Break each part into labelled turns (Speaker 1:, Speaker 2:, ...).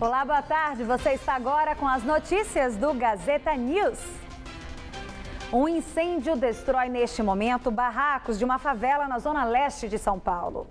Speaker 1: Olá, boa tarde. Você está agora com as notícias do Gazeta News. Um incêndio destrói neste momento barracos de uma favela na zona leste de São Paulo.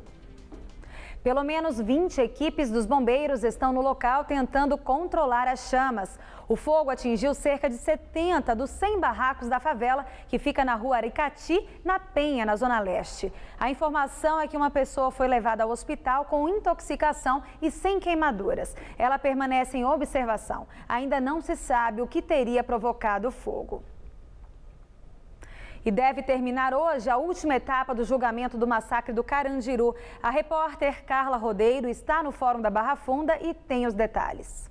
Speaker 1: Pelo menos 20 equipes dos bombeiros estão no local tentando controlar as chamas. O fogo atingiu cerca de 70 dos 100 barracos da favela, que fica na rua Aricati, na Penha, na Zona Leste. A informação é que uma pessoa foi levada ao hospital com intoxicação e sem queimaduras. Ela permanece em observação. Ainda não se sabe o que teria provocado o fogo. E deve terminar hoje a última etapa do julgamento do massacre do Carandiru. A repórter Carla Rodeiro está no Fórum da Barra Funda e tem os detalhes.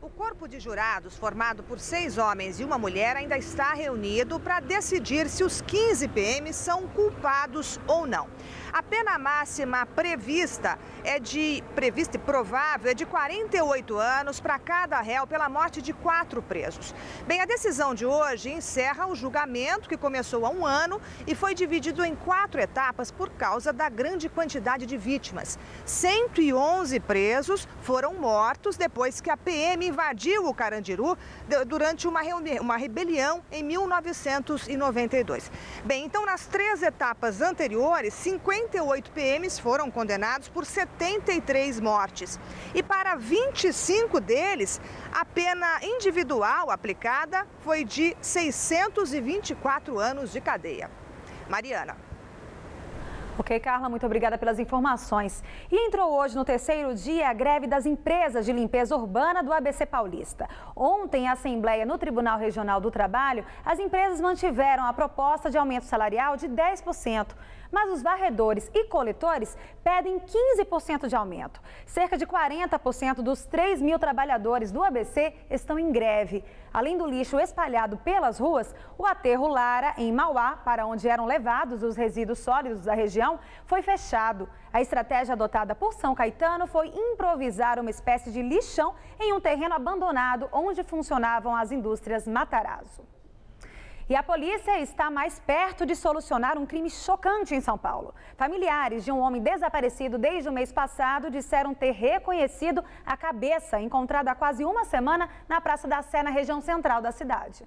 Speaker 2: O corpo de jurados, formado por seis homens e uma mulher, ainda está reunido para decidir se os 15 PMs são culpados ou não. A pena máxima prevista é de prevista e provável é de 48 anos para cada réu pela morte de quatro presos. Bem, a decisão de hoje encerra o julgamento que começou há um ano e foi dividido em quatro etapas por causa da grande quantidade de vítimas. 111 presos foram mortos depois que a PM invadiu o Carandiru durante uma, uma rebelião em 1992. Bem, então nas três etapas anteriores, 50 48 PMs foram condenados por 73 mortes. E para 25 deles, a pena individual aplicada foi de 624 anos de cadeia. Mariana.
Speaker 1: Ok, Carla, muito obrigada pelas informações. E entrou hoje no terceiro dia a greve das empresas de limpeza urbana do ABC Paulista. Ontem, em Assembleia no Tribunal Regional do Trabalho, as empresas mantiveram a proposta de aumento salarial de 10% mas os varredores e coletores pedem 15% de aumento. Cerca de 40% dos 3 mil trabalhadores do ABC estão em greve. Além do lixo espalhado pelas ruas, o aterro Lara, em Mauá, para onde eram levados os resíduos sólidos da região, foi fechado. A estratégia adotada por São Caetano foi improvisar uma espécie de lixão em um terreno abandonado onde funcionavam as indústrias Matarazzo. E a polícia está mais perto de solucionar um crime chocante em São Paulo. Familiares de um homem desaparecido desde o mês passado disseram ter reconhecido a cabeça encontrada há quase uma semana na Praça da Sé, na região central da cidade.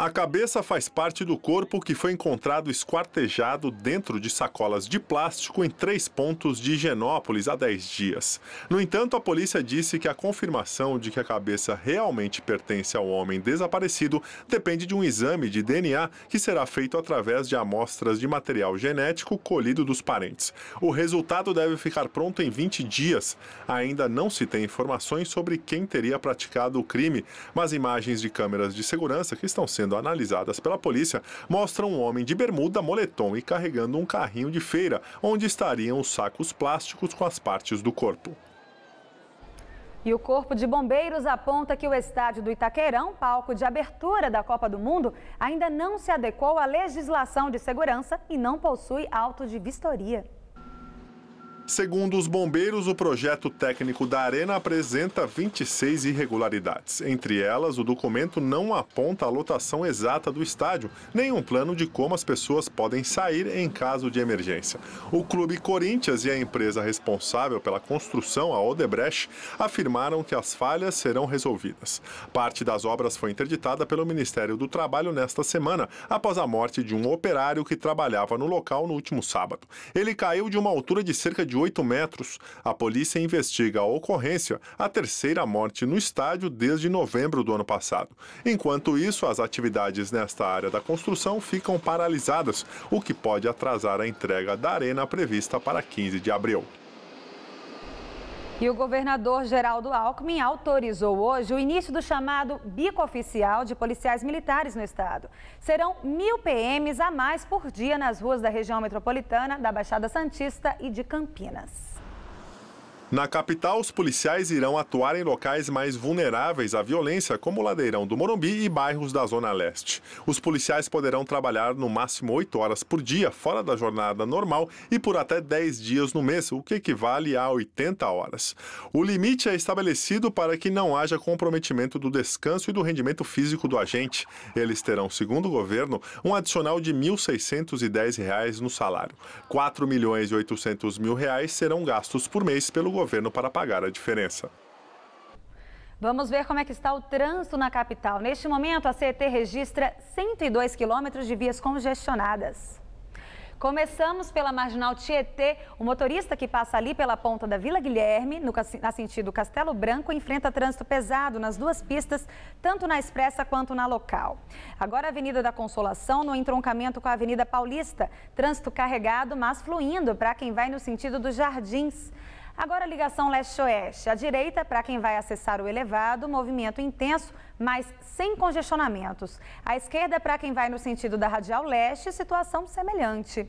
Speaker 3: A cabeça faz parte do corpo que foi encontrado esquartejado dentro de sacolas de plástico em três pontos de Higienópolis há 10 dias. No entanto, a polícia disse que a confirmação de que a cabeça realmente pertence ao homem desaparecido depende de um exame de DNA que será feito através de amostras de material genético colhido dos parentes. O resultado deve ficar pronto em 20 dias. Ainda não se tem informações sobre quem teria praticado o crime, mas imagens de câmeras de segurança que estão sendo sendo analisadas pela polícia mostram um homem de bermuda, moletom e carregando um carrinho de feira, onde estariam os sacos plásticos com as partes do corpo.
Speaker 1: E o Corpo de Bombeiros aponta que o estádio do Itaqueirão, palco de abertura da Copa do Mundo, ainda não se adequou à legislação de segurança e não possui auto de vistoria.
Speaker 3: Segundo os bombeiros, o projeto técnico da Arena apresenta 26 irregularidades. Entre elas, o documento não aponta a lotação exata do estádio, nem um plano de como as pessoas podem sair em caso de emergência. O Clube Corinthians e a empresa responsável pela construção, a Odebrecht, afirmaram que as falhas serão resolvidas. Parte das obras foi interditada pelo Ministério do Trabalho nesta semana, após a morte de um operário que trabalhava no local no último sábado. Ele caiu de uma altura de cerca de 8 metros. A polícia investiga a ocorrência, a terceira morte no estádio desde novembro do ano passado. Enquanto isso, as atividades nesta área da construção ficam paralisadas, o que pode atrasar a entrega da arena prevista para 15 de abril.
Speaker 1: E o governador Geraldo Alckmin autorizou hoje o início do chamado bico oficial de policiais militares no estado. Serão mil PMs a mais por dia nas ruas da região metropolitana, da Baixada Santista e de Campinas.
Speaker 3: Na capital, os policiais irão atuar em locais mais vulneráveis à violência, como o Ladeirão do Morumbi e bairros da Zona Leste. Os policiais poderão trabalhar no máximo 8 horas por dia, fora da jornada normal, e por até 10 dias no mês, o que equivale a 80 horas. O limite é estabelecido para que não haja comprometimento do descanso e do rendimento físico do agente. Eles terão, segundo o governo, um adicional de R$ 1.610 no salário. R$ 4 milhões e 800 mil reais serão gastos por mês pelo governo para pagar a diferença.
Speaker 1: Vamos ver como é que está o trânsito na capital. Neste momento, a CET registra 102 quilômetros de vias congestionadas. Começamos pela Marginal Tietê. O motorista que passa ali pela ponta da Vila Guilherme, no na sentido Castelo Branco, enfrenta trânsito pesado nas duas pistas, tanto na expressa quanto na local. Agora a Avenida da Consolação, no entroncamento com a Avenida Paulista. Trânsito carregado, mas fluindo para quem vai no sentido dos Jardins. Agora ligação leste-oeste. À direita, para quem vai acessar o elevado, movimento intenso, mas sem congestionamentos. À esquerda, para quem vai no sentido da radial leste, situação semelhante.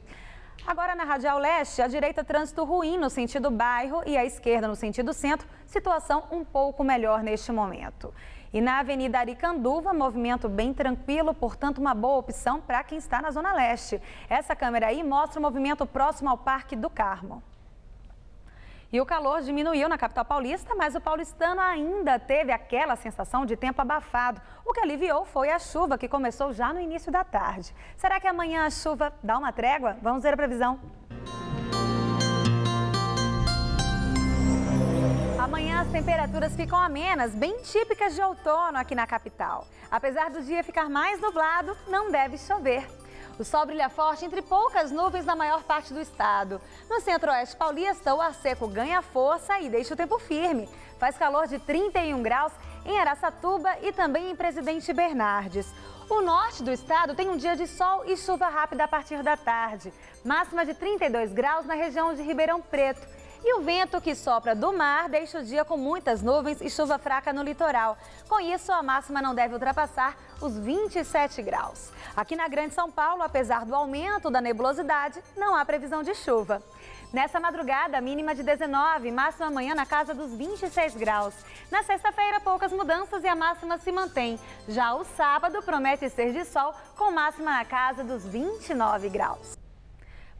Speaker 1: Agora na Radial Leste, à direita trânsito ruim no sentido bairro e à esquerda no sentido centro, situação um pouco melhor neste momento. E na Avenida Aricanduva, movimento bem tranquilo, portanto uma boa opção para quem está na Zona Leste. Essa câmera aí mostra o movimento próximo ao Parque do Carmo. E o calor diminuiu na capital paulista, mas o paulistano ainda teve aquela sensação de tempo abafado. O que aliviou foi a chuva, que começou já no início da tarde. Será que amanhã a chuva dá uma trégua? Vamos ver a previsão. Amanhã as temperaturas ficam amenas, bem típicas de outono aqui na capital. Apesar do dia ficar mais nublado, não deve chover. O sol brilha forte entre poucas nuvens na maior parte do estado. No centro-oeste paulista, o ar seco ganha força e deixa o tempo firme. Faz calor de 31 graus em Araçatuba e também em Presidente Bernardes. O norte do estado tem um dia de sol e chuva rápida a partir da tarde. Máxima de 32 graus na região de Ribeirão Preto. E o vento que sopra do mar deixa o dia com muitas nuvens e chuva fraca no litoral. Com isso, a máxima não deve ultrapassar os 27 graus. Aqui na Grande São Paulo, apesar do aumento da nebulosidade, não há previsão de chuva. Nessa madrugada, mínima de 19, máxima amanhã na casa dos 26 graus. Na sexta-feira, poucas mudanças e a máxima se mantém. Já o sábado promete ser de sol, com máxima na casa dos 29 graus.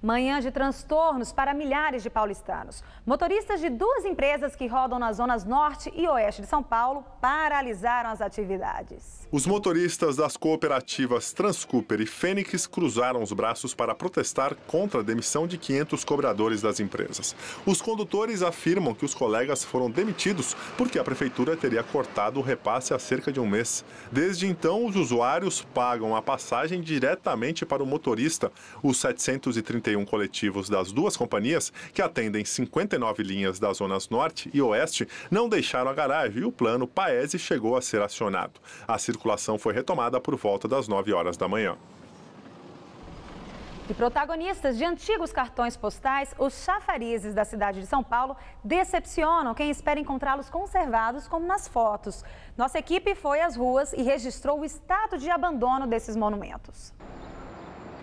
Speaker 1: Manhã de transtornos para milhares de paulistanos. Motoristas de duas empresas que rodam nas zonas norte e oeste de São Paulo paralisaram as atividades.
Speaker 3: Os motoristas das cooperativas Transcooper e Fênix cruzaram os braços para protestar contra a demissão de 500 cobradores das empresas. Os condutores afirmam que os colegas foram demitidos porque a prefeitura teria cortado o repasse há cerca de um mês. Desde então, os usuários pagam a passagem diretamente para o motorista. Os 730 31 coletivos das duas companhias, que atendem 59 linhas das zonas norte e oeste, não deixaram a garagem e o plano Paese chegou a ser acionado. A circulação foi retomada por volta das 9 horas da manhã.
Speaker 1: E protagonistas de antigos cartões postais, os chafarizes da cidade de São Paulo decepcionam quem espera encontrá-los conservados como nas fotos. Nossa equipe foi às ruas e registrou o estado de abandono desses monumentos.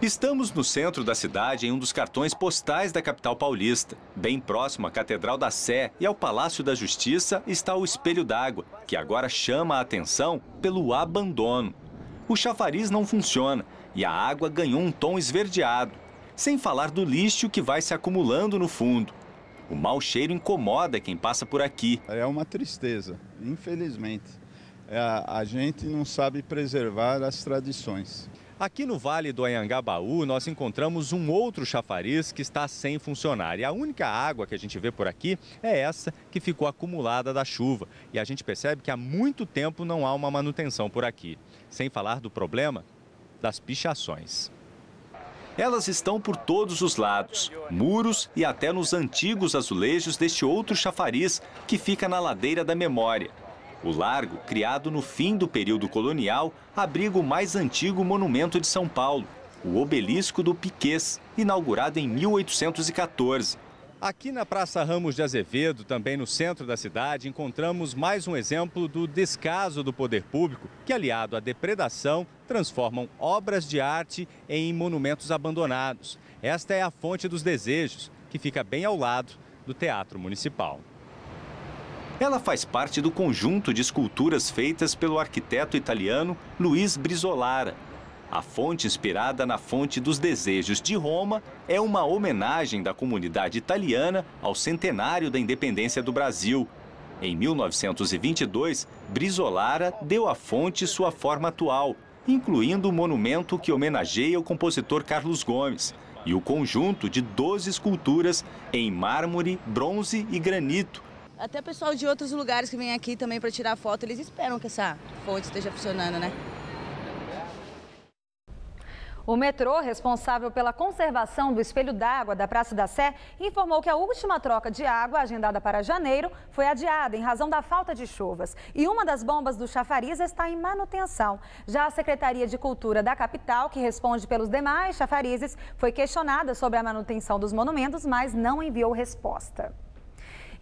Speaker 4: Estamos no centro da cidade em um dos cartões postais da capital paulista. Bem próximo à Catedral da Sé e ao Palácio da Justiça está o Espelho d'Água, que agora chama a atenção pelo abandono. O chafariz não funciona e a água ganhou um tom esverdeado, sem falar do lixo que vai se acumulando no fundo. O mau cheiro incomoda quem passa por aqui.
Speaker 5: É uma tristeza, infelizmente. É, a gente não sabe preservar as tradições.
Speaker 4: Aqui no Vale do Anhangabaú, nós encontramos um outro chafariz que está sem funcionar. E a única água que a gente vê por aqui é essa que ficou acumulada da chuva. E a gente percebe que há muito tempo não há uma manutenção por aqui. Sem falar do problema das pichações. Elas estão por todos os lados, muros e até nos antigos azulejos deste outro chafariz que fica na ladeira da memória. O largo, criado no fim do período colonial, abriga o mais antigo monumento de São Paulo, o Obelisco do Piquês, inaugurado em 1814. Aqui na Praça Ramos de Azevedo, também no centro da cidade, encontramos mais um exemplo do descaso do poder público, que, aliado à depredação, transformam obras de arte em monumentos abandonados. Esta é a Fonte dos Desejos, que fica bem ao lado do Teatro Municipal. Ela faz parte do conjunto de esculturas feitas pelo arquiteto italiano Luiz Brizolara. A fonte inspirada na Fonte dos Desejos de Roma é uma homenagem da comunidade italiana ao centenário da independência do Brasil. Em 1922, Brizolara deu à fonte sua forma atual, incluindo o monumento que homenageia o compositor Carlos Gomes e o conjunto de 12 esculturas em mármore, bronze e granito,
Speaker 6: Até pessoal de outros lugares que vem aqui também para tirar foto, eles esperam que essa fonte esteja funcionando, né?
Speaker 1: O metrô, responsável pela conservação do espelho d'água da Praça da Sé, informou que a última troca de água, agendada para janeiro, foi adiada em razão da falta de chuvas. E uma das bombas do chafariz está em manutenção. Já a Secretaria de Cultura da capital, que responde pelos demais chafarizes, foi questionada sobre a manutenção dos monumentos, mas não enviou resposta.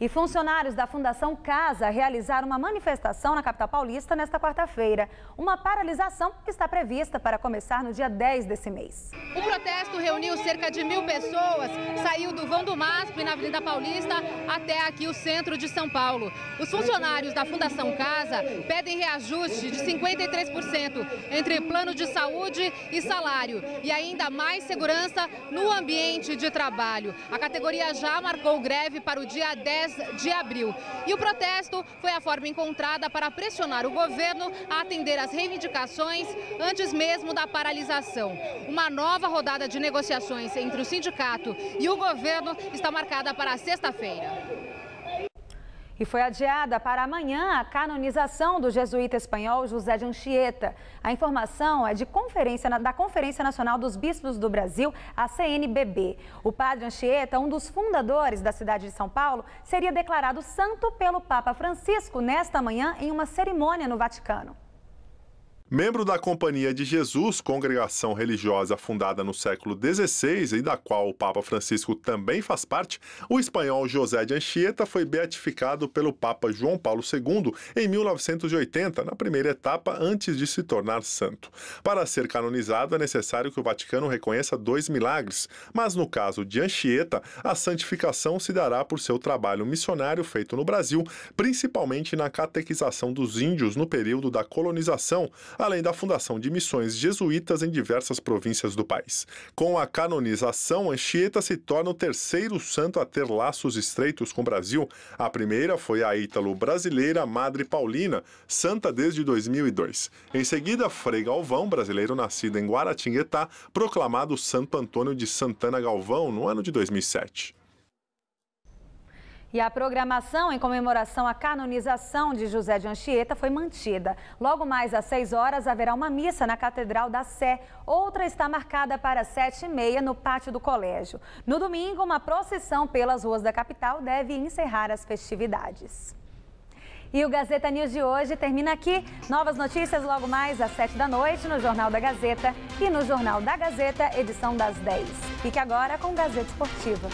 Speaker 1: E funcionários da Fundação Casa realizaram uma manifestação na capital paulista nesta quarta-feira. Uma paralisação que está prevista para começar no dia 10 desse mês.
Speaker 7: O protesto reuniu cerca de mil pessoas, saiu do vão do MASP na Avenida Paulista até aqui o centro de São Paulo. Os funcionários da Fundação Casa pedem reajuste de 53% entre plano de saúde e salário e ainda mais segurança no ambiente de trabalho. A categoria já marcou greve para o dia 10 10 de abril. E o protesto foi a forma encontrada para pressionar o governo a atender às reivindicações antes mesmo da paralisação. Uma nova rodada de negociações entre o sindicato e o governo está marcada para sexta-feira.
Speaker 1: E foi adiada para amanhã a canonização do jesuíta espanhol José de Anchieta. A informação é de conferência, da Conferência Nacional dos Bispos do Brasil, a CNBB. O padre Anchieta, um dos fundadores da cidade de São Paulo, seria declarado santo pelo Papa Francisco nesta manhã em uma cerimônia no Vaticano.
Speaker 3: Membro da Companhia de Jesus, congregação religiosa fundada no século XVI e da qual o Papa Francisco também faz parte, o espanhol José de Anchieta foi beatificado pelo Papa João Paulo II em 1980, na primeira etapa antes de se tornar santo. Para ser canonizado é necessário que o Vaticano reconheça dois milagres, mas no caso de Anchieta, a santificação se dará por seu trabalho missionário feito no Brasil, principalmente na catequização dos índios no período da colonização além da fundação de missões jesuítas em diversas províncias do país. Com a canonização, Anchieta se torna o terceiro santo a ter laços estreitos com o Brasil. A primeira foi a ítalo-brasileira Madre Paulina, santa desde 2002. Em seguida, Frei Galvão, brasileiro nascido em Guaratinguetá, proclamado Santo Antônio de Santana Galvão no ano de 2007.
Speaker 1: E a programação em comemoração à canonização de José de Anchieta foi mantida. Logo mais às 6 horas haverá uma missa na Catedral da Sé. Outra está marcada para 7 e meia no pátio do colégio. No domingo, uma procissão pelas ruas da capital deve encerrar as festividades. E o Gazeta News de hoje termina aqui. Novas notícias logo mais às 7 da noite no Jornal da Gazeta e no Jornal da Gazeta, edição das 10. Fique agora com Gazeta Esportiva.